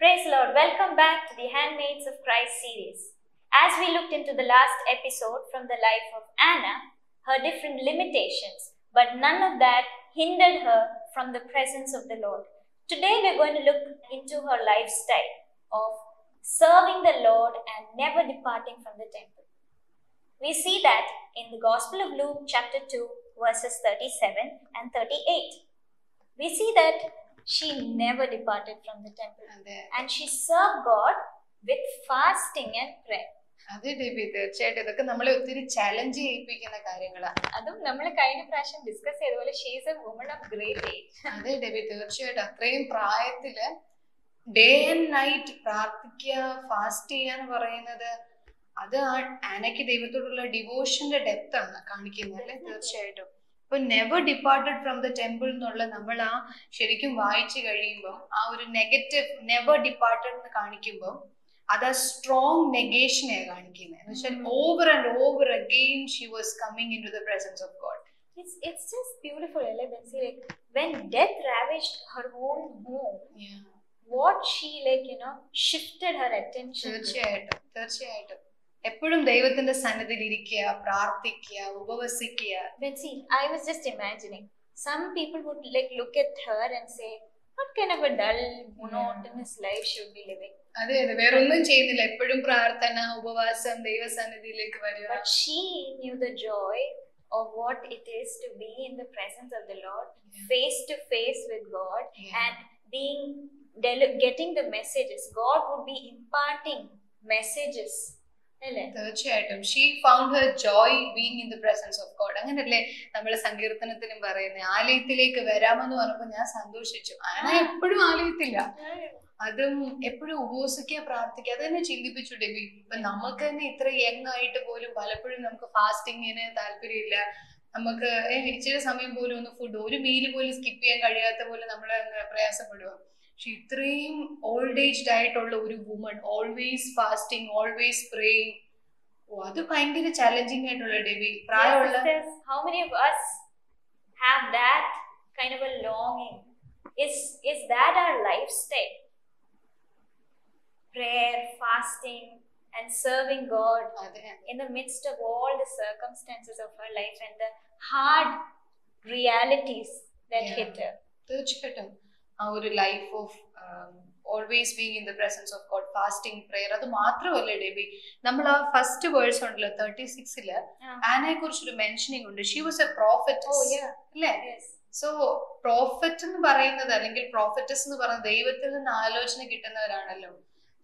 Praise Lord. Welcome back to the Handmaids of Christ series. As we looked into the last episode from the life of Anna, her different limitations, but none of that hindered her from the presence of the Lord. Today we're going to look into her lifestyle of serving the Lord and never departing from the temple. We see that in the Gospel of Luke, chapter 2, verses 37 and 38. We see that she never departed from the temple. and she served God with fasting and prayer. അതെ Debbie തീർച്ചയായിട്ടും. ഇതൊക്കെ നമ്മളെ ഒത്തിരി challenge ചെയ്യിപ്പിക്കുന്ന കാര്യങ്ങളാണ് അതും നമ്മൾ കഴിഞ്ഞ പ്രാവശ്യം ഡിസ്കസ് ചെയ്ത പോലെ she's a woman of great അതെ ഡെബി തീർച്ചയായിട്ടും. അത്രയും പ്രായത്തിൽ ഡേ ആൻഡ് നൈറ്റ് പ്രാർത്ഥിക്കുക ഫാസ്റ്റ് ചെയ്യുക എന്ന് പറയുന്നത് അത് ആനയ്ക്ക് ദൈവത്തോടുള്ള ഡിവോഷന്റെ ഡെപ്ത് ആണ് കാണിക്കുന്നത് അല്ലേ? തീർച്ചയായിട്ടും. ഇപ്പൊ never departed from the temple എന്നുള്ള നമ്മൾ ആ ശരിക്കും വായിച്ചു കഴിയുമ്പോൾ ആ ഒരു നെഗറ്റീവ് നെവർ ഡിപ്പാർട്ടഡ് എന്ന് കാണിക്കുമ്പോൾ അത് ആ സ്ട്രോങ് നെഗേഷനെ കാണിക്കുന്നത് എന്ന് വെച്ചാൽ ഉം. Over and over again she was coming into the presence of God It's, it's just beautiful, Ella, when see, like, when death ravaged her own home, what she, like, you know, shifted her attention to. തീർച്ചയായിട്ടും തീർച്ചയായിട്ടും. എപ്പോഴും ദൈവത്തിന്റെ സന്നിധിയിൽ ഇരിക്കുക പ്രാർത്ഥിക്കുക ഉപവസിക്കുക When see, I was just imagining, some people would, like, look at her and say, what kind of a dull, monotonous life she would be living? അതെ അതെ വേറൊന്നും ചെയ്യുന്നില്ല എപ്പോഴും പ്രാർത്ഥന ഉപവാസം ദൈവസന്നിധിയിലേക്ക് വരിക But she knew the joy of what it is to be in the presence of the Lord, face to face with God, Yeah. and being deli- getting the messages. God would be imparting messages. തീർച്ചയായിട്ടും. She found her joy being in the presence of God അങ്ങനല്ലേ നമ്മൾ സങ്കീർത്തനത്തിലും പറയുന്നത് ആലയത്തിലേക്ക് വരാമെന്ന് പറഞ്ഞപ്പോ ഞാൻ സന്തോഷിച്ചു. ആന എപ്പോഴും ആലയത്തില്ല. അതും എപ്പോഴും ഉപവസിക്കുക പ്രാർത്ഥിക്കുക. അത് തന്നെ ചിന്തിപ്പിച്ചു ഡെബി. ഇപ്പൊ നമുക്ക് തന്നെ ഇത്ര യങ് ആയിട്ട് പോലും പലപ്പോഴും നമുക്ക് ഫാസ്റ്റിങ്ങിന് താല്പര്യമില്ല. നമുക്ക് ഇച്ചിരി സമയം പോലും ഒന്ന് ഫുഡ് ഒരു മീൽ പോലും സ്കിപ്പ് ചെയ്യാൻ കഴിയാത്ത പോലെ നമ്മൾ പ്രയാസപ്പെടുക പക്ഷെ ഇത്രയും ഓൾഡ് ഏജ്ഡ് ആയിട്ടുള്ള ഒരു woman always fasting always praying ഓ അത് ഭയങ്കര ചലഞ്ചിങ് ആയിട്ടുള്ള ഡെബി പ്രായമുള്ള Yes, sisters, how many of us have that kind of a longing? Is is that our lifestyle? Prayer, fasting, and serving God അതെ in the midst of all the circumstances of her life and the hard realities that Yeah. hit her. തീർച്ചയായിട്ടും ആ ഒരു life of always being in the presence of God fasting prayer അത് മാത്രമല്ല derby? നമ്മൾ ആ first verse ഉണ്ടല്ലോ thirty സിക്സിൽ ആനയെ കുറിച്ചൊരു മെൻഷനിങ് ഉണ്ട്. She was a prophet. അല്ലേ. സോ പ്രോഫറ്റ് എന്ന് പറയുന്നത് അല്ലെങ്കിൽ പ്രോഫറ്റസ് എന്ന് പറയുന്നത് ദൈവത്തിൽ നിന്ന് ആലോചന കിട്ടുന്നവരാണല്ലോ.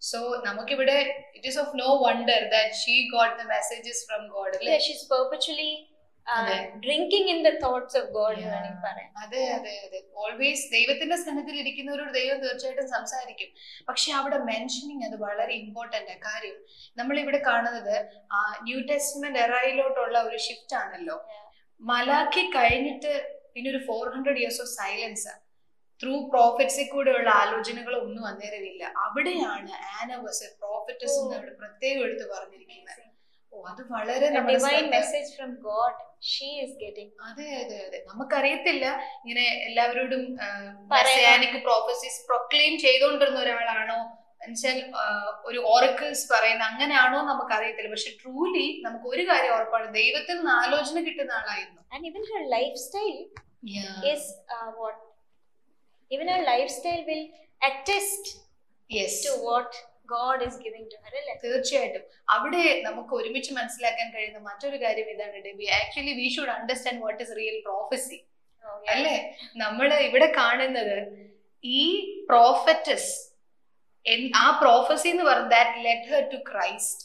സോ നമുക്കിവിടെ it is of no wonder that she got the messages from God അല്ലേ? ഷീസ് she's perpetually ഇൻ അതെ. തോട്ട്സ് ഓഫ് ഗോഡ് അതെ അതെ അതെ. ഓൾവേസ് ദൈവത്തിന്റെ സന്നിധിയിൽ ഇരിക്കുന്നവരോട് ദൈവം തീർച്ചയായിട്ടും സംസാരിക്കും. പക്ഷെ അവിടെ മെൻഷനിങ് അത് വളരെ ഇമ്പോർട്ടന്റ് കാര്യം. നമ്മൾ ഇവിടെ കാണുന്നത് ആ ന്യൂ ടെസ്റ്റ്മെന്റ് എറയിലോട്ടുള്ള ഒരു ഷിഫ്റ്റ് ആണല്ലോ. മലാക്കി മലാഖി കഴിഞ്ഞിട്ട് പിന്നെ ഒരു four hundred years of silence through പ്രോഫിറ്റ്സിൽ കൂടെയുള്ള ആലോചനകൾ ഒന്നും അന്നേരമില്ല. അവിടെയാണ് ആന വാസ് പ്രോഫിറ്റസ് എന്ന് അവിടെ പ്രത്യേകം എടുത്ത് പറഞ്ഞിരിക്കുന്നത്. അത് വളരെ. അതെ അതെ അതെ. നമുക്കറിയത്തില്ല. ഇങ്ങനെ എല്ലാവരോടും മെസ്സിയാനിക് പ്രോഫസീസ് പ്രൊക്ലെയിം ചെയ്തുകൊണ്ടിരുന്ന ഒരാളാണോ? എന്നുവെച്ചാൽ ഒരു ഓറക്കിൾസ് പറയുന്ന അങ്ങനെയാണോ നമുക്ക് അറിയത്തില്ല പക്ഷെ ട്രൂലി നമുക്ക് ഒരു കാര്യം ഉറപ്പാണ്. ദൈവത്തിൽ നിന്ന് ആലോചന കിട്ടുന്ന ആളായിരുന്നു. And even her lifestyle is what? Even her lifestyle will attest yes to what God is giving to her. അല്ലേ? തീർച്ചയായിട്ടും. അവിടെ നമുക്ക് ഒരുമിച്ച് മനസ്സിലാക്കാൻ കഴിയുന്ന മറ്റൊരു കാര്യം ഇതാണ് Debbie actually we should understand what is real prophecy. അല്ലേ? നമ്മൾ ഇവിടെ കാണുന്നത് ഈ പ്രോഫറ്റസ് ആ പ്രോഫസി എന്ന് പറയുന്നത് that let her to Christ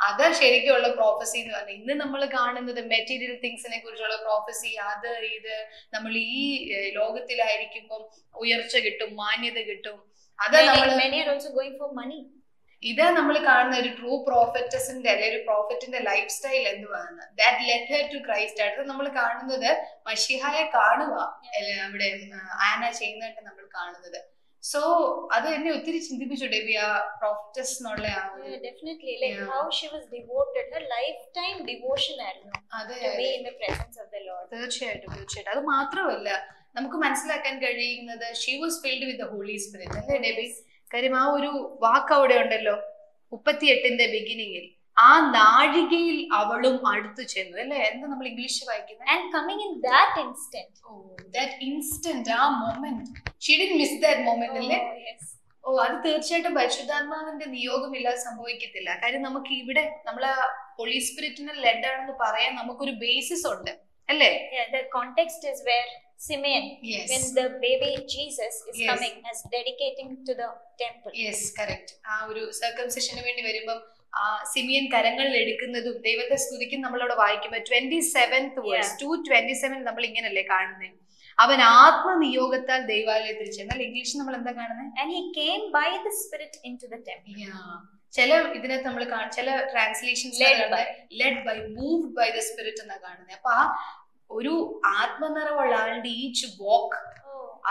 അതാ ശരിക്കുള്ള പ്രോഫസി എന്ന് പറഞ്ഞാൽ ഇന്ന് നമ്മൾ കാണുന്നത് മെറ്റീരിയൽ തിങ്സിനെ കുറിച്ചുള്ള പ്രോഫസി അത് ഇത് നമ്മൾ ഈ ഏഹ്, ലോകത്തിലായിരിക്കുമ്പം ഉയർച്ച കിട്ടും മാന്യത കിട്ടും. അത് Many, നമ്മൾ ഇത് നമ്മൾ കാണുന്ന ഒരു ട്രൂ പ്രോഫറ്റസിന്റെ അല്ലെ ഒരു പ്രോഫറ്റിന്റെ ലൈഫ് സ്റ്റൈൽ എന്തുവാണ് ദാറ്റ് ലെറ്റർ ടു ക്രൈസ്റ്റ് അടുത്ത് നമ്മൾ കാണുന്നത് മഷിഹായെ കാണുക. അവിടെ ആന ചെയ്യുന്നതായിട്ട് നമ്മൾ കാണുന്നത്. സോ അത് എന്നെ ഒത്തിരി ചിന്തിപ്പിച്ചു ഡെബി ആ പ്രോഫറ്റസ് എന്നുള്ള ആ lifetime devotion ആയിരുന്നു. അതെ ഇൻ. തീർച്ചയായിട്ടും തീർച്ചയായിട്ടും. അത് മാത്രമല്ല നമുക്ക് മനസ്സിലാക്കാൻ കഴിയുന്നത് she was filled with Holy Spirit അല്ലേ ഡെബി? കാര്യം ആ ഒരു വാക്ക് അവിടെ ഉണ്ടല്ലോ. മുപ്പത്തിയെട്ടിന്റെ ബിഗിനിങ്ങിൽ ആ നാഴികയിൽ അവളും അടുത്തു ചെന്നു. അല്ലേ? എന്താ നമ്മൾ ഇംഗ്ലീഷ് വായിക്കുന്നത് And coming in that instant. Oh that instant ആ moment she didn't miss that moment അല്ലേ? Oh. ഓ അത് തീർച്ചയായിട്ടും പരിശുദ്ധാത്മാവിന്റെ നിയോഗമില്ലാതെ സംഭവിക്കത്തില്ല. കാര്യം നമുക്ക് ഇവിടെ നമ്മളെ ഹോളി സ്പിരിറ്റിനെ ലെഡ് ആണെന്ന് പറയാൻ നമുക്കൊരു ബേസിസ് ഉണ്ട്. അല്ലേ? Yeah, the context is yes. Simeon, when the baby Jesus is Yes. coming as dedicating to the temple. Yes, correct. ആ ഒരു സർക്കംസെഷന് വേണ്ടി വരുമ്പം ആ സിമിയൻ കരങ്ങളിൽ എടുക്കുന്നതും ദൈവത്തെ സ്തുതിക്കും നമ്മളവിടെ വായിക്കുമ്പോൾ twenty seventh verse to twenty seven നമ്മൾ ഇങ്ങനല്ലേ കാണുന്നത് അവൻ ആത്മനിയോഗത്താൽ ദൈവാലയത്തിൽ ചെന്നാൽ ഇംഗ്ലീഷിൽ നമ്മൾ എന്താ കാണുന്നത് And he came by the Spirit into the temple. ചില ഇതിനകത്ത് നമ്മൾ ചില by. Led by moved by the spirit എന്നാ കാണുന്നത് അപ്പൊ ആ ഒരു ആത്മനിറവുള്ള ആളുടെ ഈച്ച് വാക്ക്.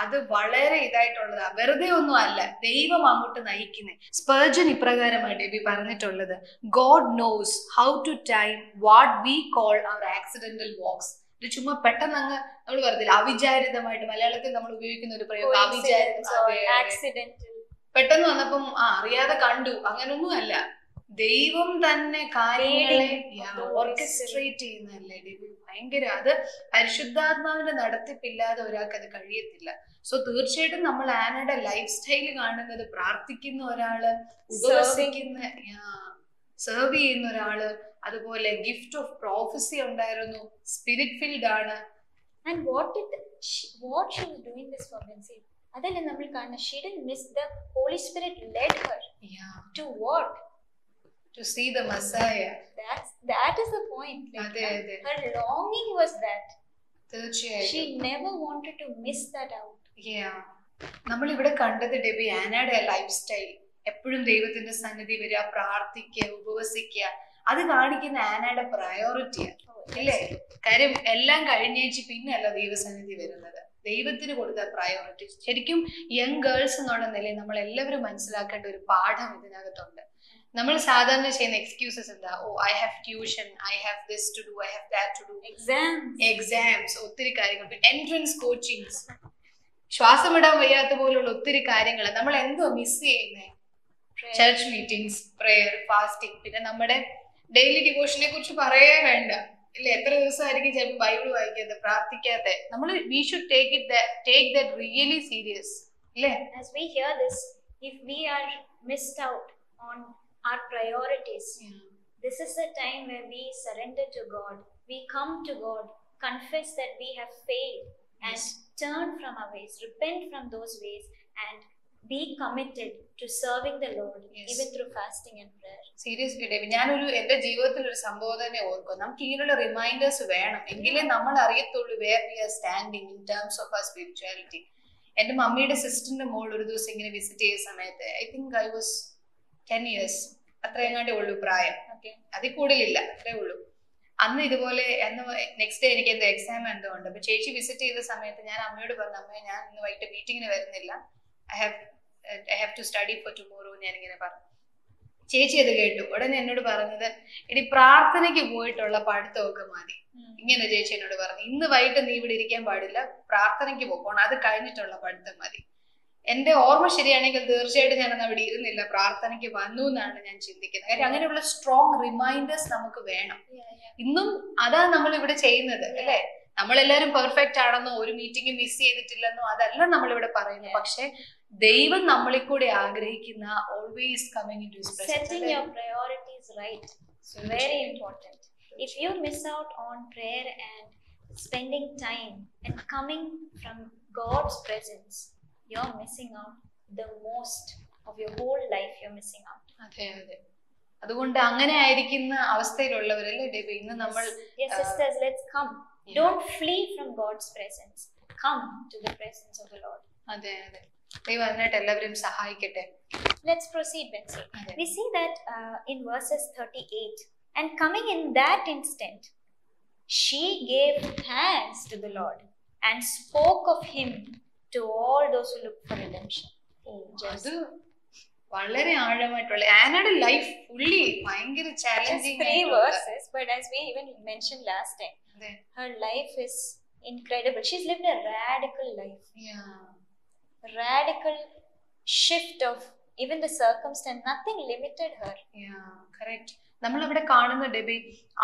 അത് വളരെ ഇതായിട്ടുള്ളതാ. വെറുതെ ഒന്നും അല്ല ദൈവം അങ്ങോട്ട് നയിക്കുന്നേ. സ്പെർജൻ ഇപ്രകാരമാണ് ഡെബി പറഞ്ഞിട്ടുള്ളത്. God knows how to time what we call our accidental walks. ഇത് ചുമ്മാ പെട്ടെന്ന് അങ്ങ് നമ്മൾ പറഞ്ഞില്ല അവിചാരിതമായിട്ട് മലയാളത്തിൽ നമ്മൾ ഉപയോഗിക്കുന്ന ഒരു പ്രയോഗം അവിചാരിതം. പെട്ടെന്ന് വന്നപ്പം ആ അറിയാതെ കണ്ടു. അങ്ങനൊന്നും അല്ല. ദൈവം തന്നെ കാര്യങ്ങളെ ഓർക്കസ്ട്രേറ്റ് ചെയ്യുന്നതല്ലേ ഡെബി ഭയങ്കര അത് പരിശുദ്ധാത്മാവിന്റെ നടത്തിപ്പില്ലാതെ ഒരാൾക്ക് അത് കഴിയത്തില്ല. സോ തീർച്ചയായിട്ടും നമ്മൾ ആനയുടെ ലൈഫ് സ്റ്റൈൽ കാണുന്നത് പ്രാർത്ഥിക്കുന്ന ഒരാൾ ഉപവസിക്കുന്ന സെർവ് ചെയ്യുന്ന ഒരാൾ അതുപോലെ ഗിഫ്റ്റ് ഓഫ് പ്രോഫസി ഉണ്ടായിരുന്നു സ്പിരിറ്റ് ഫീൽഡ് ആണ്. And what it what she doing അതല്ലേ നമ്മൾ കാണുന്നത്? ഷീ led her to what? To see the Messiah that's that is the point like, അതെ അതെ. her longing was that. she never wanted to miss that out. Yeah. നമ്മൾ ഇവിടെ കണ്ടത് derby ആനയുടെ ലൈഫ് സ്റ്റൈൽ എപ്പോഴും ദൈവത്തിന്റെ സന്നിധി വരിക പ്രാർത്ഥിക്കുക ഉപവസിക്കുക. അത് കാണിക്കുന്ന ആനയുടെ പ്രയോറിറ്റിയാണ് ഇല്ലേ കാര്യം എല്ലാം കഴിഞ്ഞേച്ച് പിന്നെയല്ല ദൈവസന്നിധി വരുന്നത്. ദൈവത്തിന് കൊടുത്ത പ്രയോറിറ്റി ശരിക്കും യങ് ഗേൾസ് എന്നുള്ള നിലയിൽ നമ്മൾ എല്ലാവരും മനസ്സിലാക്കേണ്ട ഒരു പാഠം ഇതിനകത്തുണ്ട്. നമ്മൾ സാധാരണ ചെയ്യുന്ന എക്സ്ക്യൂസസ് എന്താ? ഓ I have tuition I have this to do I have that to do exam exams ഒത്തിരി കാര്യങ്ങൾ. എൻട്രൻസ് കോച്ചിങ്സ് ശ്വാസം ഇടാൻ വയ്യാത്ത പോലുള്ള ഒത്തിരി കാര്യങ്ങൾ. നമ്മൾ എന്തോ മിസ് ചെയ്യുന്നത് ചർച്ച് മീറ്റിംഗ്സ് പ്രേയർ ഫാസ്റ്റിംഗ് പിന്നെ നമ്മുടെ ഡെയിലി ഡിവോഷനെ കുറിച്ച് പറയേ വേണ്ട. ഇല്ല എത്ര ദിവസമായിരിക്കും ചിലപ്പോൾ ബൈബിൾ വായിക്കാതെ പ്രാർത്ഥിക്കാതെ. നമ്മൾ we should take it take that really serious ഇല്ലേ? As we hear this if we are missed out on our priorities Yeah. this is the time where we surrender to god we come to god confess that we have failed yes. and turn from our ways repent from those ways and be committed to serving the lord Yes. even through fasting and prayer seriously Debbie ഞാനൊരു എന്റെ ജീവിതത്തിൽ ഒരു സംഭവം തന്നെ ഓർക്കും നമുക്ക് ഇങ്ങനെയുള്ള reminders വേണം എങ്കിലേ നമ്മൾ അറിയത്തുള്ളൂ where we are standing in terms of ah spirituality എന്റെ മമ്മിയുടെ സിസ്റ്ററിന്റെ മോൾ ഒരു ദിവസം ഇങ്ങനെ വിസിറ്റ് ചെയ്ത സമയത്ത് I think I was ten years അത്രയെങ്ങാണ്ടേ ഉള്ളൂ പ്രായം. അതിൽ കൂടുതലില്ല. അത്രേ ഉള്ളൂ. അന്ന് ഇതുപോലെ അന്ന് നെക്സ്റ്റ് ഡേ എനിക്ക് എന്തോ എക്സാം എന്തോ ഉണ്ട്. അപ്പൊ ചേച്ചി വിസിറ്റ് ചെയ്ത സമയത്ത് ഞാൻ അമ്മയോട് പറഞ്ഞു അമ്മ ഞാൻ ഇന്ന് വൈകിട്ട് മീറ്റിങ്ങിന് വരുന്നില്ല. I have I have to study for tomorrow ഞാൻ ഇങ്ങനെ പറഞ്ഞു. ചേച്ചി അത് കേട്ടു. ഉടനെ എന്നോട് പറഞ്ഞത് എടി പ്രാർത്ഥനയ്ക്ക് പോയിട്ടുള്ള പഠിത്തമൊക്കെ മതി. ഇങ്ങനെ ചേച്ചി എന്നോട് പറഞ്ഞു. ഇന്ന് വൈകിട്ട് നീ ഇവിടെ ഇരിക്കാൻ പാടില്ല. പ്രാർത്ഥനയ്ക്ക് പോകണം അത് കഴിഞ്ഞിട്ടുള്ള പഠിത്തം മതി. എന്റെ ഓർമ്മ ശരിയാണെങ്കിൽ തീർച്ചയായിട്ടും ഞാൻ അന്ന് അവിടെ ഇരുന്നില്ല. പ്രാർത്ഥനയ്ക്ക് വന്നു എന്നാണ് ഞാൻ ചിന്തിക്കുന്നത്. കാര്യം അങ്ങനെയുള്ള സ്ട്രോങ് റിമൈൻഡേഴ്സ് നമുക്ക് വേണം. ഇന്നും അതാ നമ്മൾ ഇവിടെ ചെയ്യുന്നത് അല്ലേ? നമ്മളെല്ലാരും പെർഫെക്റ്റ് ആണെന്നോ ഒരു മീറ്റിംഗ് മിസ് ചെയ്തിട്ടില്ലെന്നോ അതല്ല നമ്മൾ ഇവിടെ പറയുന്നത്. പക്ഷെ ദൈവം നമ്മളിൽ കൂടെ ആഗ്രഹിക്കുന്ന always coming into setting your priorities right very important. If you miss out on prayer and spending time and coming from god's presence you're missing out the most of your whole life you're missing out അതെ അതെ അതുകൊണ്ട് അങ്ങനെ ആയിരിക്കുന്ന അവസ്ഥയിലുള്ളവരല്ലേ derby ഇന്ന് നമ്മൾ yes Uh, sisters let's come Yeah. don't flee from god's presence come to the presence of the lord അതെ അതെ ദൈവം അതിനായിട്ട് എല്ലാവരും സഹായിക്കട്ടെ let's proceed betsy we see that uh, in verses 38 and coming in that instant she gave thanks to the lord and spoke of him to all those who look for redemption അത് വളരെ ആഴമായിട്ടുള്ള ആനയുടെ life fully ഭയങ്കര challenging but as we even mentioned last time അതെ her life is incredible she's lived a radical life Yeah. radical shift of even the circumstance, nothing limited her. Correct നമ്മൾ അവിടെ കാണുന്ന derby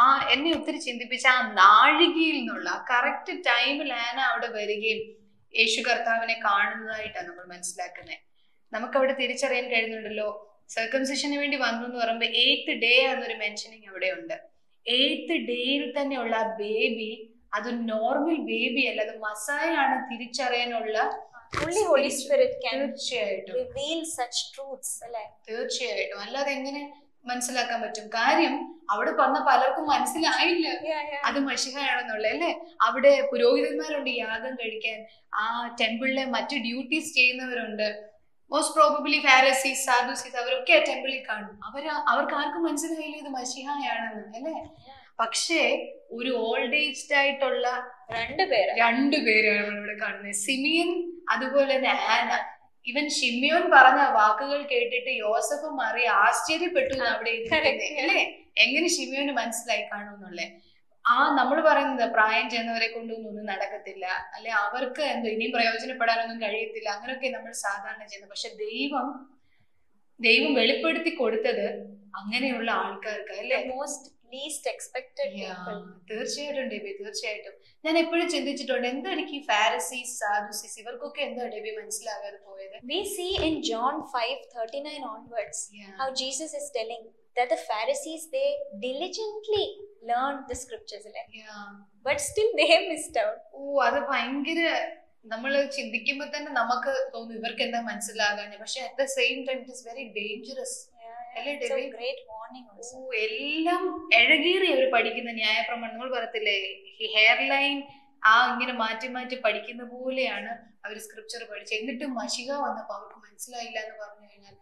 ആ എന്നെ ഒത്തിരി ചിന്തിപ്പിച്ച ആ നാഴികയിൽ നിന്നുള്ള കറക്റ്റ് ടൈമിൽ ആന അവിടെ വരികയും യേശു കർത്താവിനെ കാണുന്നതായിട്ടാണ് നമ്മൾ മനസ്സിലാക്കുന്നത് നമുക്ക് അവിടെ തിരിച്ചറിയാൻ കഴിയുന്നുണ്ടല്ലോ സർക്കംസിഷന് വേണ്ടി വന്നു എന്ന് പറയുമ്പോൾ എയ്ത്ത് ഡേ എന്നൊരു മെൻഷനിങ് അവിടെ ഉണ്ട് എയ്ത്ത് ഡേയിൽ തന്നെയുള്ള ആ ബേബി അത് നോർമൽ ബേബി അല്ല അത് മസായാണ് തിരിച്ചറിയാനുള്ള തീർച്ചയായിട്ടും such truths. അല്ലേ? തീർച്ചയായിട്ടും അല്ലാതെ എങ്ങനെ മനസ്സിലാക്കാൻ പറ്റും. കാര്യം അവിടെ പറഞ്ഞ പലർക്കും മനസ്സിലായില്ല. അത് മഷിഹയാണെന്നുള്ള അല്ലെ? അവിടെ പുരോഹിതന്മാരുണ്ട് യാഗം കഴിക്കാൻ. ആ ടെമ്പിളിലെ മറ്റു ഡ്യൂട്ടീസ് ചെയ്യുന്നവരുണ്ട്. മോസ്റ്റ് പ്രോബബ്ലി ഫാരസീസ് സാധുസീസ് അവരൊക്കെ ആ ടെമ്പിളിൽ കാണും. അവർ അവർക്ക് ആർക്കും മനസ്സിലായില്ല ഇത് മഷിഹയാണെന്ന് അല്ലെ? പക്ഷേ ഒരു ഓൾഡ് ഏജ്ഡ് ആയിട്ടുള്ള രണ്ടുപേര്. രണ്ടുപേരാണ് ഇവിടെ കാണുന്നത്. സിമിയൻ അതുപോലെ തന്നെ ആന ഇവൻ ഷിമിയോൻ പറഞ്ഞ വാക്കുകൾ കേട്ടിട്ട് യോസഫ് മാറി ആശ്ചര്യപ്പെട്ടു അവിടെ. അല്ലേ? എങ്ങനെ ഷിമിയോന് മനസ്സിലായി കാണുന്നുള്ളേ ആ നമ്മൾ പറയുന്നത് പ്രായം ചെന്നവരെ കൊണ്ടൊന്നും ഒന്നും നടക്കത്തില്ല. അല്ലെ അവർക്ക് എന്തോ ഇനിയും പ്രയോജനപ്പെടാനൊന്നും കഴിയത്തില്ല. അങ്ങനെയൊക്കെ നമ്മൾ സാധാരണ ചെയ്യുന്നത്. പക്ഷെ ദൈവം ദൈവം വെളിപ്പെടുത്തി കൊടുത്തത് അങ്ങനെയുള്ള ആൾക്കാർക്ക് അല്ലെ? The most least expected Yeah, people. തീർച്ചയായിട്ടും ഡേബി തീർച്ചയായിട്ടും ഞാൻ എപ്പോഴും ചിന്തിച്ചിട്ടുണ്ട് എന്തായിരിക്കും ഫാരസീസ് സാധുസീസ് ഇവർക്കൊക്കെ എന്താ ഡേബി മനസ്സിലാകാതെ പോയത് We see in John 5 39 onwards how Jesus is telling that the Pharisees they diligently learned the scriptures? Yeah. but still they missed out. Oh, അത് ഭയങ്കര നമ്മൾ ചിന്തിക്കുമ്പോൾ തന്നെ നമുക്ക് തോന്നും ഇവർക്ക് എന്താ മനസ്സിലാകാൻ പക്ഷെ at the same time it is very dangerous അല്ലേ ഡെബി ഓ, എല്ലാം എഴകീറി അവർ പഠിക്കുന്ന ന്യായപ്രമാണം നമ്മൾ പറയത്തില്ലേ ഹെയർ ലൈൻ ആ ഇങ്ങനെ മാറ്റി മാറ്റി പഠിക്കുന്ന പോലെയാണ് അവർ സ്ക്രിപ്ചർ പഠിച്ചത്. എന്നിട്ടും മഷിക വന്നപ്പോ അവർക്ക് മനസ്സിലായില്ല എന്ന് പറഞ്ഞു കഴിഞ്ഞാൽ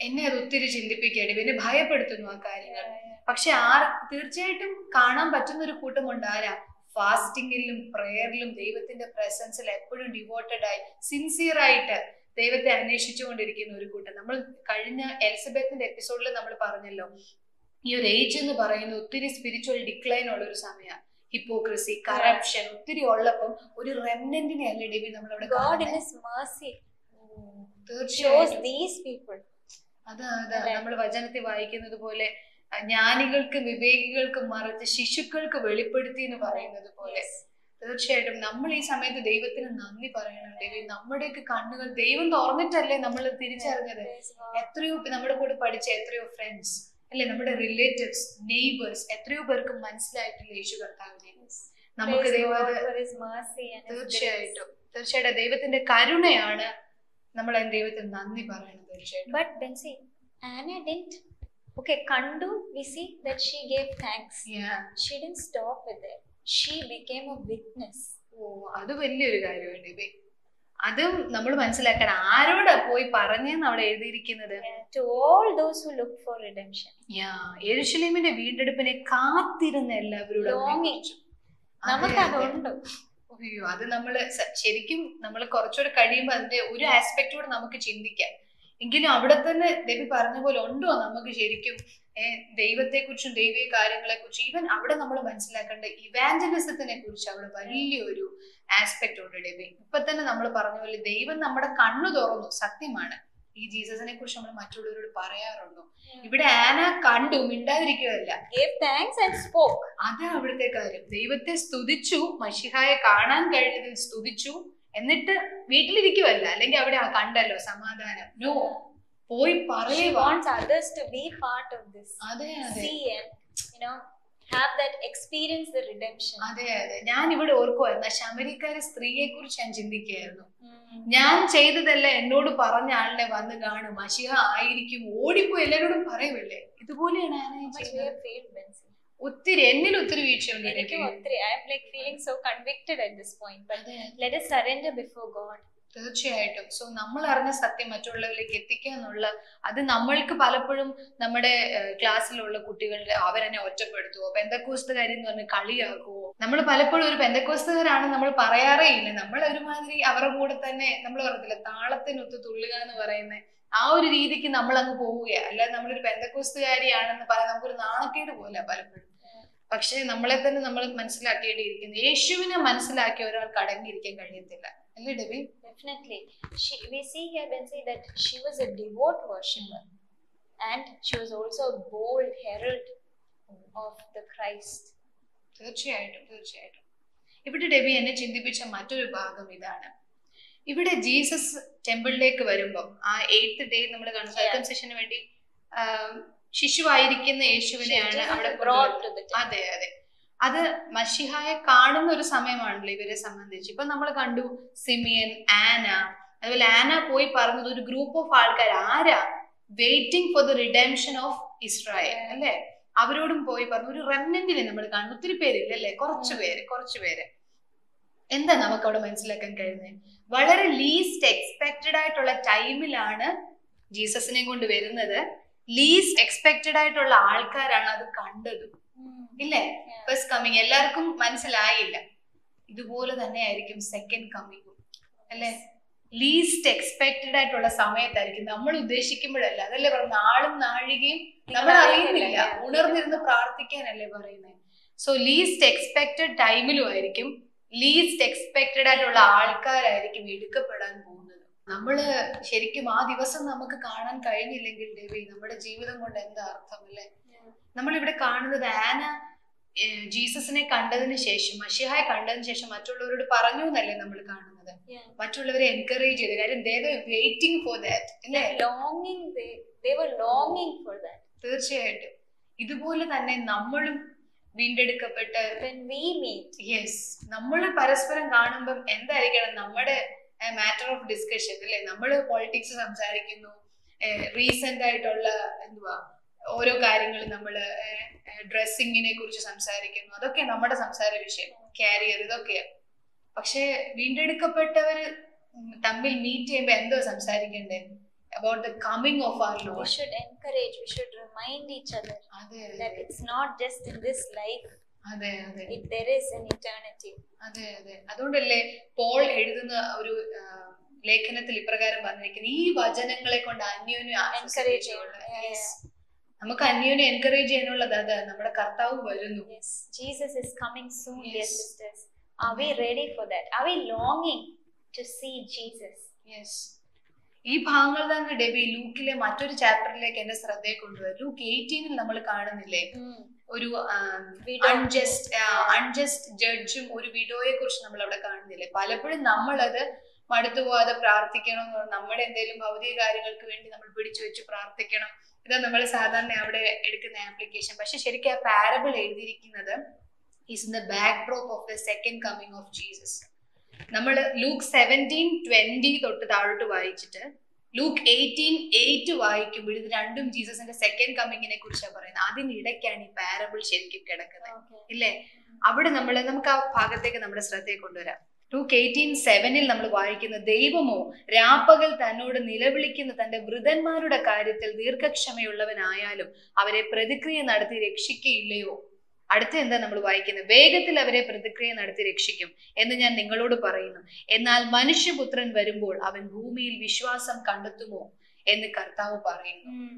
എന്നെ അത് ഒത്തിരി ചിന്തിപ്പിക്കുകയാണ്. എന്നെ ഭയപ്പെടുത്തുന്നു ആ കാര്യങ്ങൾ. പക്ഷെ ആർ തീർച്ചയായിട്ടും കാണാൻ പറ്റുന്ന ഒരു കൂട്ടമുണ്ട്. ആരാ? ഫാസ്റ്റിംഗിലും പ്രേയറിലും ദൈവത്തിന്റെ പ്രസൻസിൽ എപ്പോഴും ഡിവോട്ടഡ് ആയി സിൻസിയർ ആയിട്ട് ദൈവത്തെ അന്വേഷിച്ചുകൊണ്ടിരിക്കുന്ന ഒരു കൂട്ടം. നമ്മൾ കഴിഞ്ഞ എലിസബത്തിന്റെ എപ്പിസോഡിൽ നമ്മൾ പറഞ്ഞല്ലോ ഈ ഒരു ഏജ് എന്ന് പറയുന്നത് ഒത്തിരി സ്പിരിച്വൽ ഡിക്ലൈൻ ഉള്ള ഒരു സമയമാണ് ഹിപ്പോക്രസി കറപ്ഷൻ ഒത്തിരി ഉള്ളപ്പം ഒരു റെമനന്റിനെ അല്ലേ ഡെബി നമ്മളവിടെ തീർച്ചയായും പീപ്പിൾ അതാ അതാ. നമ്മൾ വചനത്തിൽ വായിക്കുന്നത് പോലെ ജ്ഞാനികൾക്ക് വിവേകികൾക്ക് മറച്ച് ശിശുക്കൾക്ക് വെളിപ്പെടുത്തി എന്ന് പറയുന്നത് പോലെ. തീർച്ചയായിട്ടും നമ്മൾ ഈ സമയത്ത് ദൈവത്തിന് നന്ദി പറയണം ദൈവം നമ്മുടെയൊക്കെ കണ്ണുകൾ ദൈവം തുറന്നിട്ടല്ലേ നമ്മൾ തിരിച്ചറിഞ്ഞത് എത്രയോ നമ്മുടെ കൂടെ പഠിച്ച എത്രയോ ഫ്രണ്ട്സ് അല്ലെ നമ്മുടെ റിലേറ്റീവ്സ് നെയ്ബേഴ്സ് എത്രയോ പേർക്ക് മനസ്സിലായിട്ടില്ല യേശു കർത്താവിനെ Yes. നമുക്ക് ദൈവം. തീർച്ചയായിട്ടും തീർച്ചയായിട്ടും ദൈവത്തിന്റെ കരുണയാണ് നമ്മൾ ദൈവത്തിന് നന്ദി പറയണം തീർച്ചയായിട്ടും But Bensi, Anna didn't. Okay, Kandu, we see that she gave thanks. Yeah. She didn't stop with it. She became a witness. ഓ അത് വലിയൊരു കാര്യമാണ് ബേബി അതും നമ്മൾ മനസ്സിലാക്കണം ആരോടാ പോയി പറഞ്ഞെന്ന് അവിടെ എഴുതിയിരിക്കുന്നത് Yeah, to all those who look for redemption. യാ യെരുശലേമിന്റെ വീണ്ടെടുപ്പിനെ കാത്തിരുന്ന എല്ലാവരോടും നമുക്ക്. അതുണ്ട് അയ്യോ അത് നമ്മൾ സ- ശരിക്കും നമ്മൾ കുറച്ചുകൂടെ കഴിയുമ്പോൾ അതിന്റെ ഒരു ആസ്പെക്ട് കൂടെ നമുക്ക് ചിന്തിക്കാം എങ്കിലും അവിടെ തന്നെ ദേവി പറഞ്ഞ പോലെ ഉണ്ടോ നമുക്ക് ശരിക്കും? ദൈവത്തെക്കുറിച്ചും ദൈവത്തെ കുറിച്ചും ദൈവീയ കാര്യങ്ങളെ കുറിച്ചും ഈവൻ അവിടെ നമ്മൾ മനസ്സിലാക്കേണ്ട ഇവാഞ്ചലിസത്തിനെ കുറിച്ച് അവിടെ വലിയൊരു ആസ്പെക്ട് ഉണ്ട് ഡെബി ഇപ്പൊ തന്നെ നമ്മൾ പറഞ്ഞ പോലെ ദൈവം നമ്മുടെ കണ്ണു തുറന്നു സത്യമാണ്. ഈ ജീസസിനെ കുറിച്ച് നമ്മൾ മറ്റുള്ളവരോട് പറയാറുണ്ടോ? ഇവിടെ ആന കണ്ടു മിണ്ടാതിരിക്കുകയല്ല. അതാ അവിടുത്തെ കാര്യം. ദൈവത്തെ സ്തുതിച്ചു മഷിഹായെ കാണാൻ കഴിഞ്ഞതിൽ സ്തുതിച്ചു. എന്നിട്ട് വീട്ടിലിരിക്കുവല്ല. അല്ലെങ്കിൽ അവിടെ കണ്ടല്ലോ സമാധാനം. നോ പോയി. അതെ ഞാൻ ഇവിടെ ഓർക്കുമായിരുന്നു ശമരിക്കാരി സ്ത്രീയെ കുറിച്ച് ഞാൻ ചിന്തിക്കുകയായിരുന്നു. ഞാൻ ചെയ്തതല്ല എന്നോട് പറഞ്ഞ ആളിനെ വന്ന് കാണും. അശിഹ ആയിരിക്കും. ഓടിപ്പോയി എല്ലാരോടും പറയുമല്ലേ ഇതുപോലെയാണ് ഒത്തിരി എന്നിൽ ഒത്തിരി വീഴ്ചയുണ്ട് എനിക്കും. ഒത്തിരി I am like feeling so convicted at this point but let us surrender before God തീർച്ചയായിട്ടും. സോ നമ്മൾ അറിഞ്ഞ സത്യം മറ്റുള്ളവരിലേക്ക് എത്തിക്കുക എന്നുള്ള അത് നമ്മൾക്ക് പലപ്പോഴും നമ്മുടെ ക്ലാസ്സിലുള്ള കുട്ടികളുടെ അവരെന്നെ ഒറ്റപ്പെടുത്തുവോ? പെന്തക്കോസ്തുകാരി എന്ന് പറഞ്ഞ് കളിയാക്കുവോ? നമ്മൾ പലപ്പോഴും ഒരു പെന്തക്കോസ്തുകാരാണ് നമ്മൾ പറയാറേ ഇല്ല. നമ്മൾ ഒരുമാതിരി അവരുടെ കൂടെ തന്നെ നമ്മൾ പറയത്തില്ല താളത്തിനൊത്ത് തുള്ളുക എന്ന് പറയുന്ന ആ ഒരു രീതിക്ക് നമ്മൾ അങ്ങ് പോവുക അല്ലാതെ നമ്മളൊരു പെന്തക്കോസ്തുകാരിയാണെന്ന് പറയാൻ നമുക്കൊരു നാണക്കേട് പോലെ പലപ്പോഴും. പക്ഷെ നമ്മളെ തന്നെ നമ്മൾ മനസ്സിലാക്കേണ്ടിയിരിക്കുന്നു യേശുവിനെ മനസ്സിലാക്കി ഒരാൾക്ക് അടങ്ങിയിരിക്കാൻ കഴിയത്തില്ല അല്ലേ ഡെബി Definitely. She, we see here when say that she was a devout worshipper and she was also a bold herald of the Christ. തീർച്ചയായിട്ടും തീർച്ചയായിട്ടും ഇവിടെ ഡെബി എന്നെ ചിന്തിപ്പിച്ച മറ്റൊരു ഭാഗം ഇതാണ് ഇവിടെ ജീസസ് ടെമ്പിളിലേക്ക് വരുമ്പോൾ ആ എയ്ത്ത് ഡേ നമ്മൾ Yeah. വേണ്ടി ശിശുവായിരിക്കുന്ന യേശുവിനെയാണ് അവിടെ അതെ അതെ. അത് മഷിഹായെ കാണുന്ന ഒരു സമയമാണല്ലോ ഇവരെ സംബന്ധിച്ച്. ഇപ്പൊ നമ്മൾ കണ്ടു സിമിയൻ ആന. അതുപോലെ ആന പോയി പറഞ്ഞത് ഒരു ഗ്രൂപ്പ് ഓഫ് ആൾക്കാർ. ആരാ? Waiting for the redemption of Israel അല്ലേ? അവരോടും പോയി പറഞ്ഞു. ഒരു റെമനന്റിനെ നമ്മൾ കാണുന്നു. ഒത്തിരി പേരില്ല അല്ലെ കുറച്ചു. പേര് കുറച്ചു പേര്. എന്താ നമുക്ക് അവിടെ മനസ്സിലാക്കാൻ കഴിയുന്നത് വളരെ ലീസ്റ്റ് എക്സ്പെക്റ്റഡ് ആയിട്ടുള്ള ടൈമിലാണ് ജീസസിനെ കൊണ്ട് വരുന്നത്. ലീസ്റ്റ് എക്സ്പെക്റ്റഡ് ആയിട്ടുള്ള ആൾക്കാരാണ് അത് കണ്ടത്. ഇല്ലേ. ഫസ്റ്റ് കമ്മിങ് എല്ലാവർക്കും മനസ്സിലായില്ല. ഇതുപോലെ തന്നെ ആയിരിക്കും സെക്കൻഡ് കമ്മിങ്ങും അല്ലെ? ലീസ്റ്റ് എക്സ്പെക്റ്റഡ് ആയിട്ടുള്ള സമയത്തായിരിക്കും നമ്മൾ ഉദ്ദേശിക്കുമ്പോഴല്ല. അതല്ലേ പറയുന്നത്? നാളും നാഴികയും നമ്മൾ അറിയുന്നില്ല. ഉണർന്നിരുന്ന് പ്രാർത്ഥിക്കാനല്ലേ പറയുന്നത് സോ ലീസ്റ്റ് എക്സ്പെക്റ്റഡ് ടൈമിലും ആയിരിക്കും. ലീസ്റ്റ് എക്സ്പെക്റ്റഡ് ആയിട്ടുള്ള ആൾക്കാരായിരിക്കും എടുക്കപ്പെടാൻ പോകുന്നത്. നമ്മൾ ശരിക്കും ആ ദിവസം നമുക്ക് കാണാൻ കഴിഞ്ഞില്ലെങ്കിൽ ദേവി നമ്മുടെ ജീവിതം കൊണ്ട് എന്താ അർത്ഥം അല്ലെ? നമ്മൾ ഇവിടെ കാണുന്നത് ആന ജീസസിനെ കണ്ടതിന് ശേഷം മഷിഹായെ കണ്ടതിന് ശേഷം മറ്റുള്ളവരോട് പറഞ്ഞു എന്നല്ലേ നമ്മൾ കാണുന്നത്? മറ്റുള്ളവരെ എൻകറേജ് ചെയ്ത്. കാര്യം ദേവ വെയിറ്റിംഗ് ഫോർ ദാറ്റ് അല്ലേ? ലോങ്ങിങ് ലോങ്ങിങ് for that. തീർച്ചയായിട്ടും. ഇതുപോലെ തന്നെ നമ്മളും വീണ്ടെടുക്കപ്പെട്ട് യെസ് നമ്മൾ പരസ്പരം കാണുമ്പം എന്തായിരിക്കണം? നമ്മുടെ മാറ്റർ ഓഫ് ഡിസ്കഷൻ അല്ലെ? നമ്മൾ പൊളിറ്റിക്സ് സംസാരിക്കുന്നു റീസെന്റ് ആയിട്ടുള്ള എന്തുവാ ഓരോ കാര്യങ്ങൾ നമ്മൾ ഡ്രസ്സിങ്ങിനെ കുറിച്ച് സംസാരിക്കുന്നു. അതൊക്കെ നമ്മുടെ സംസാര വിഷയം കാരിയർ ഇതൊക്കെയാണ് പക്ഷെ വീണ്ടെടുക്കപ്പെട്ടവർ തമ്മിൽ മീറ്റ് ചെയ്യുമ്പോ എന്തോ സംസാരിക്കണ്ടേ? About the coming of our we Lord should encourage, we should remind each other അതെ that it's not just in this life, അതെ അതെ. അതെ അതെ. അതുകൊണ്ടല്ലേ പോൾ എഴുതുന്ന ഒരു ലേഖനത്തിൽ ഇപ്രകാരം പറഞ്ഞിരിക്കുന്നത് ഈ വചനങ്ങളെ കൊണ്ട് അന്യോന്യം എൻകറേജ്. നമുക്ക് അന്യോന്യം എൻകറേജ് ചെയ്യാനുള്ളത് അത്. നമ്മുടെ കർത്താവ് വരുന്നു. Jesus is coming soon dear sisters are we ready for that are we ലോങ്ങിങ് to see Jesus yes ഈ ഭാഗങ്ങൾ തന്നെ ഡെബി ലൂക്കിലെ മറ്റൊരു ചാപ്റ്ററിലേക്ക് എന്റെ ശ്രദ്ധയെ കൊണ്ടുവരും. ലൂക്ക് എയ്റ്റീനിൽ നമ്മൾ കാണുന്നില്ലേ? ഒരു. അൺജസ്റ്റ് അൺജസ്റ്റ് ജഡ്ജും ഒരു വിഡോയെ കുറിച്ച് നമ്മൾ അവിടെ കാണുന്നില്ലേ? പലപ്പോഴും നമ്മളത് മടുത്തു പോവാതെ പ്രാർത്ഥിക്കണം. നമ്മുടെ എന്തെങ്കിലും ഭൗതിക കാര്യങ്ങൾക്ക് വേണ്ടി നമ്മൾ പിടിച്ചു വെച്ച് പ്രാർത്ഥിക്കണം. ഇതാ നമ്മൾ സാധാരണ അവിടെ എടുക്കുന്ന ആപ്ലിക്കേഷൻ പക്ഷെ ശരിക്കും ആ പാരബിൾ എഴുതിയിരിക്കുന്നത് is in the backdrop of the second coming of Jesus നമ്മൾ ലൂക്ക് സെവന്റീൻ ട്വന്റി തൊട്ട് താഴോട്ട് വായിച്ചിട്ട് ലൂക്ക് എയ്റ്റീൻ എയ്റ്റ് വായിക്കുമ്പോൾ ഇത് രണ്ടും ജീസസിന്റെ സെക്കൻഡ് കമ്മിങ്ങിനെ കുറിച്ചാണ് പറയുന്നത്. അതിനിടയ്ക്കാണ് ഈ പാരബിൾ ശരിക്കും കിടക്കുന്നത്. ഇല്ലേ? അവിടെ നമ്മൾ നമുക്ക് ആ ഭാഗത്തേക്ക് നമ്മുടെ ശ്രദ്ധയെ കൊണ്ടുവരാം. ലൂക്ക് എയ്റ്റീൻ സെവനിൽ നമ്മൾ വായിക്കുന്ന ദൈവമോ രാപ്പകൽ തന്നോട് നിലവിളിക്കുന്ന തന്റെ വൃതന്മാരുടെ കാര്യത്തിൽ ദീർഘക്ഷമയുള്ളവനായാലും അവരെ പ്രതിക്രിയ നടത്തി രക്ഷിക്കയില്ലയോ? അടുത്ത എന്താ നമ്മൾ വായിക്കുന്നത്? വേഗത്തിൽ അവരെ പ്രതിക്രിയ നടത്തി രക്ഷിക്കും എന്ന് ഞാൻ നിങ്ങളോട് പറയുന്നു. എന്നാൽ മനുഷ്യപുത്രൻ വരുമ്പോൾ അവൻ ഭൂമിയിൽ വിശ്വാസം കണ്ടെത്തുമോ എന്ന് കർത്താവ് പറയുന്നു. Mm.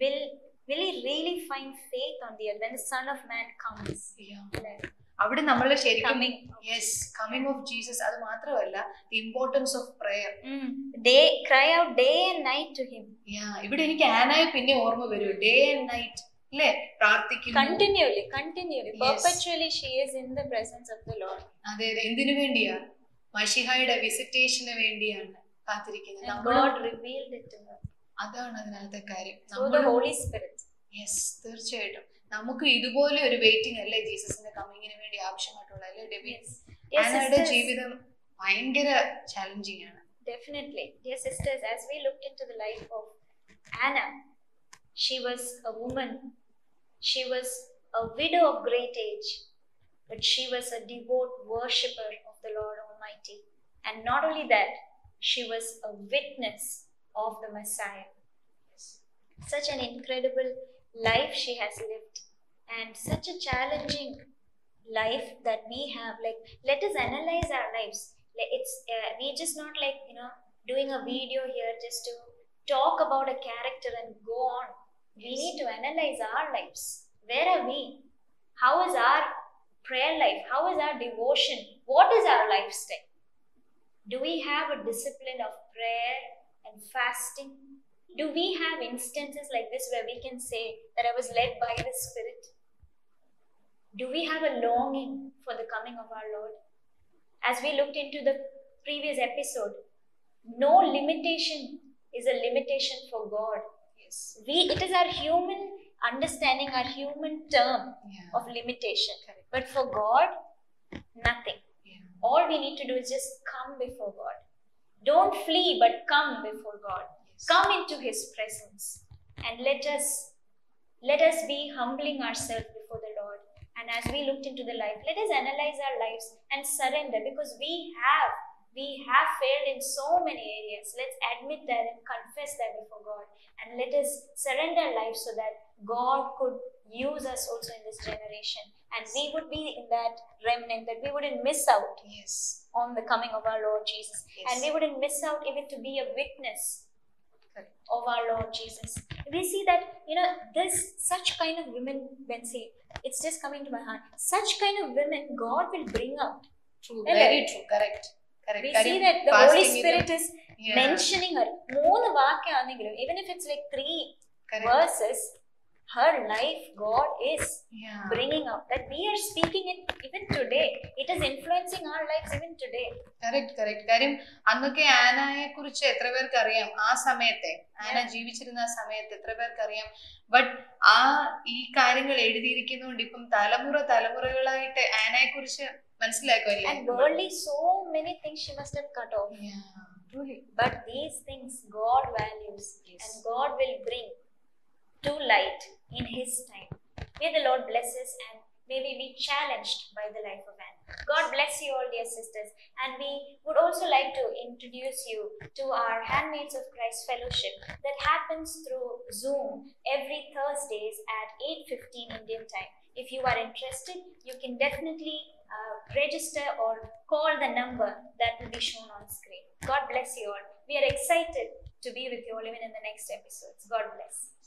Will he really find faith on the earth when the Son of Man comes? Like, അവിടെ നമ്മൾ ശരിക്കും യെസ് കമ്മിങ് ഓഫ് ജീസസ് അത് മാത്രമല്ല the importance of prayer day cry out day and night to him യാ ഇവിടെ എനിക്ക് ആനായി പിന്നെ ഓർമ്മ വരും ഡേ ആൻഡ് നൈറ്റ് എന്തിനു വേണ്ടിയാ? മഷിഹയുടെ വിസിറ്റേഷന് വേണ്ടിയാണ് കാത്തിരിക്കുന്നത്. അതാണ് അതിനകത്തെ കാര്യം. തീർച്ചയായിട്ടും. നമുക്ക് ഇതുപോലെ ഒരു വെയിറ്റിംഗ് അല്ലേ? ജീസസിന്റെ കമ്മിങ്ങിന് വേണ്ടി ആവശ്യമായിട്ടുള്ള അല്ലേ ഡെബി ആനയുടെ ജീവിതം ഭയങ്കര ചാലഞ്ചിങ് ആണ്. Definitely dear sisters as we look into the life of Anna she was a woman. She was a widow of great age, but she was a devout worshipper of the Lord Almighty. And not only that, she was a witness of the Messiah. Such an incredible life she has lived, and such a challenging life that we have. Like, let us analyze our lives like it's uh, we just not like you know doing a video here just to talk about a character and go on we need to analyze our lives where are we How is our prayer life? How is our devotion? What is our lifestyle? Do we have a discipline of prayer and fasting? Do we have instances like this where we can say that I was led by the Spirit? Do we have a longing for the coming of our Lord? As we looked into the previous episode, no limitation is a limitation for God. Yes. We it is our human understanding, our human term Yeah. of limitation. Correct. But for God, nothing. Yeah. All we need to do is just come before God. Don't flee, but come before God. Yes. Come into His presence and let us let us be humbling ourselves before the Lord. And as we looked into the life, let us analyze our lives and surrender because we have we have failed in so many areas. Let's admit that and confess that before God. And let us surrender life so that God could use us also in this generation. And we would be in that remnant, that we wouldn't miss out yes. on the coming of our Lord Jesus. Yes. And we wouldn't miss out even to be a witness of our Lord Jesus. We see that, you know, this such kind of women, when see, it's just coming to my heart, such kind of women God will bring out. True, very true, correct. Correct. We കാര്യം see that the Holy fasting Spirit is Yeah. mentioning her. മൂന്ന് വാക്യാണെങ്കിലും, even if it's like three Correct. verses, her life, God is Yeah. bringing up That we are speaking it even today. It is influencing our lives even today. correct correct കാര്യം അന്നൊക്കെ ആനയെ kuriche etra പേർക്ക് അറിയാം aa സമയത്തെ ആന jeevichirunna ജീവിച്ചിരുന്ന ആ സമയത്ത് എത്ര പേർക്ക് അറിയാം ബട്ട് ആ ഈ കാര്യങ്ങൾ എഴുതിയിരിക്കുന്നതുകൊണ്ട് ഇപ്പം തലമുറ തലമുറകളായിട്ട് ആനയെ കുറിച്ച് മനസ്സിലാക്കുമല്ലേ And worldly, so many things she must have cut off. Yeah. Truly. But these things God values Yes. and God will bring to light in His time. May the Lord bless us and may we be challenged by the life of Anne. God bless you all, dear sisters. And we would also like to introduce you to our Handmaids of Christ Fellowship that happens through Zoom every Thursdays at 8.15 Indian time. If you are interested, you can definitely uh, register or call the number that will be shown on screen. God bless you all. We are excited to be with you all even in the next episodes. God bless.